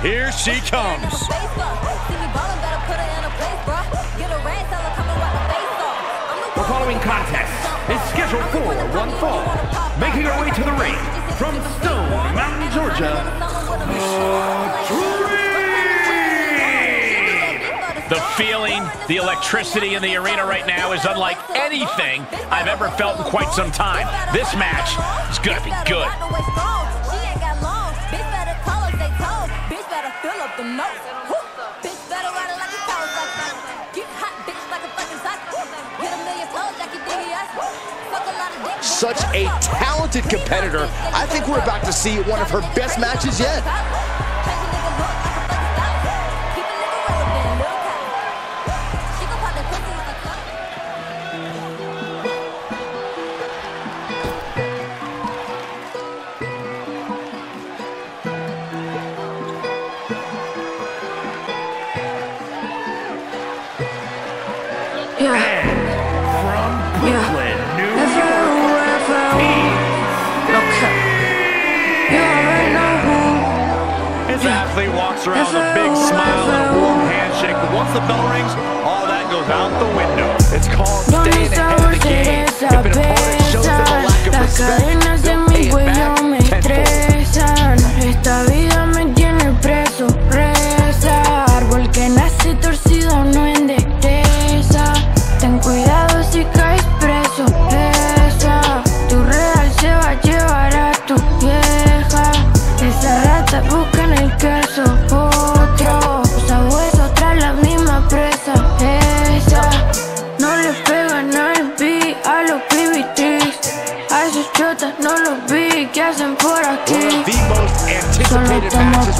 Here she comes. The following contest is scheduled for one fall. Making her way to the ring from Stone Mountain, Georgia, The feeling, the electricity in the arena right now is unlike anything I've ever felt in quite some time. This match is going to be good. Such a talented competitor. I think we're about to see one of her best matches yet. and His athlete walks around with a big smile and a warm handshake, but once the bell rings, all that goes out the window. It's called staying ahead of the game. If an opponent shows them a lack of respect, they'll pay it back tenfold.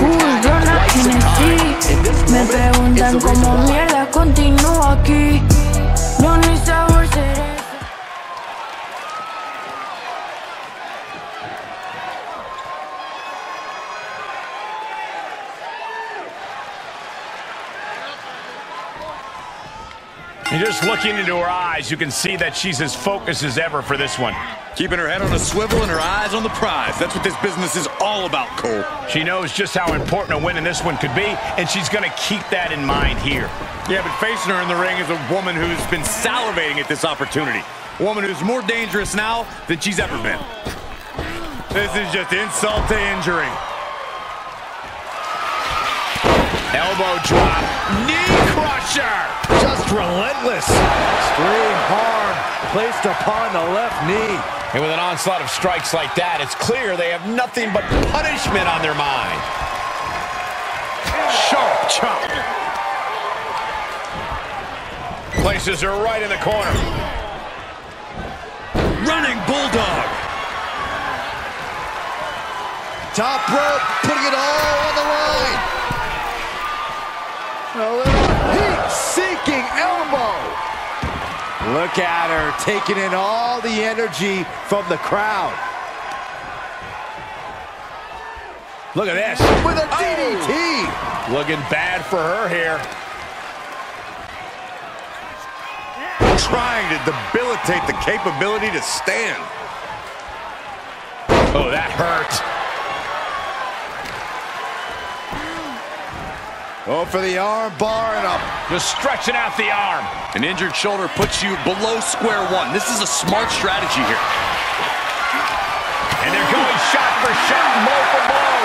cool, yo nací en sí. Me preguntan cómo mierda continúo aquí. No, ni sabor And just looking into her eyes, you can see that she's as focused as ever for this one. Keeping her head on a swivel and her eyes on the prize. That's what this business is all about, Cole. She knows just how important a win in this one could be, and she's going to keep that in mind here. Yeah, but facing her in the ring is a woman who's been salivating at this opportunity. A woman who's more dangerous now than she's ever been. This is just insult to injury. Elbow drop, knee crusher. Just relentless. Extreme harm placed upon the left knee. And with an onslaught of strikes like that, it's clear they have nothing but punishment on their mind. Sharp chop. Places her right in the corner. Running Bulldog. Top rope, putting it all on the line. Look at her taking in all the energy from the crowd. Look at this. With a oh. DDT. Looking bad for her here. Trying to debilitate the capability to stand. Oh, that hurt. Oh, for the arm bar and up. Just stretching out the arm. An injured shoulder puts you below square one. This is a smart strategy here. And they're going shot for shot, blow for blow.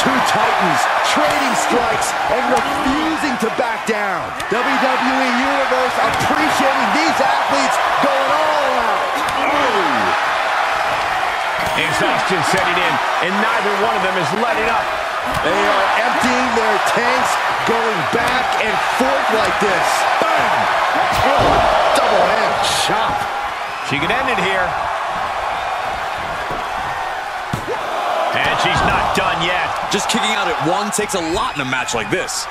Two titans trading strikes and refusing to back down. WWE Universe appreciating these athletes going all out. Exhaustion setting in, and neither one of them is letting up. They are emptying their tanks, going back and forth like this. Bam! Oh, double head chop. She can end it here. And she's not done yet. Just kicking out at one takes a lot in a match like this.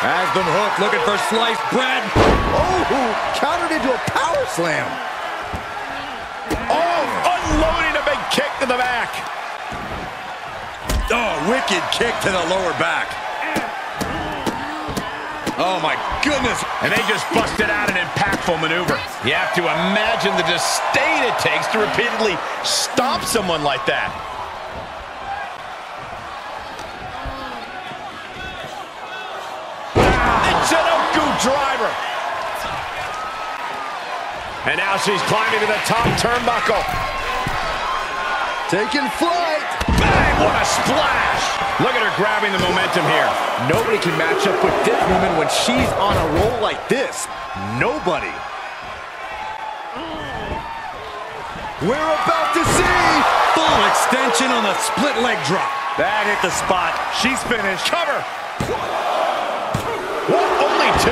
Has them hooked, looking for sliced bread. Oh, countered into a power slam. Oh, unloading a big kick to the back. Oh, wicked kick to the lower back. Oh, my goodness. And they just busted out an impactful maneuver. You have to imagine the disdain it takes to repeatedly stop someone like that. cover. And now she's climbing to the top turnbuckle. Taking flight. Bang, what a splash. Look at her grabbing the momentum here. Nobody can match up with this woman when she's on a roll like this. Nobody. We're about to see full extension on the split leg drop. That hit the spot. She's finished. Cover. 22?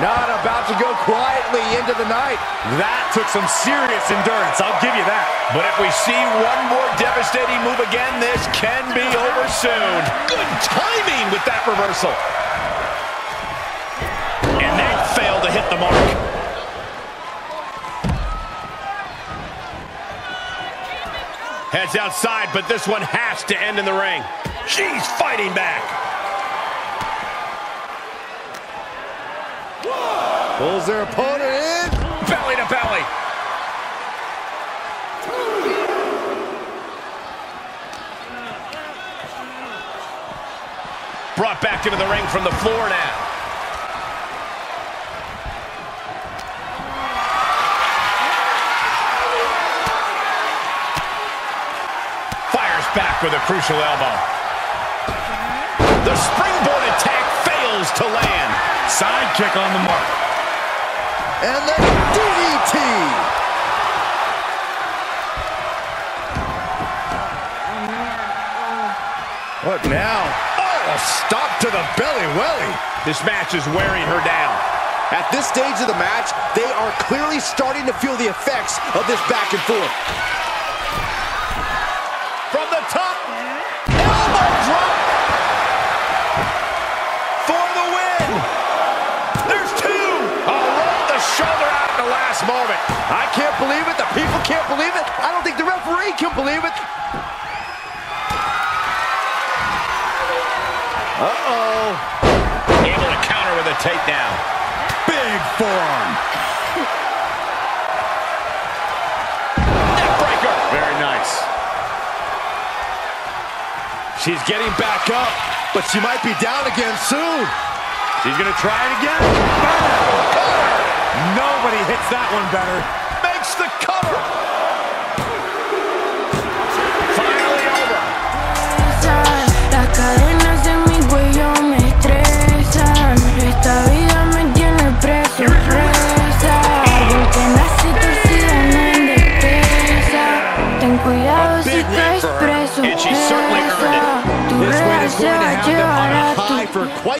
Not about to go quietly into the night. That took some serious endurance, I'll give you that. But if we see one more devastating move again, this can be over soon. Good timing with that reversal. And that failed to hit the mark. Heads outside, but this one has to end in the ring. She's fighting back. Pulls their opponent in. Belly to belly. Brought back into the ring from the floor now. Fires back with a crucial elbow. The springboard attack fails to land. Side kick on the mark. And the DDT. What now? Oh, a stop to the belly welly. This match is wearing her down. At this stage of the match, they are clearly starting to feel the effects of this back and forth. Last moment. I can't believe it. The people can't believe it. I don't think the referee can believe it. Uh-oh. Able to counter with a takedown. Big forearm. Neck breaker. Very nice. She's getting back up, but she might be down again soon. She's going to try it again. Bam! Nobody hits that one better. Makes the cover.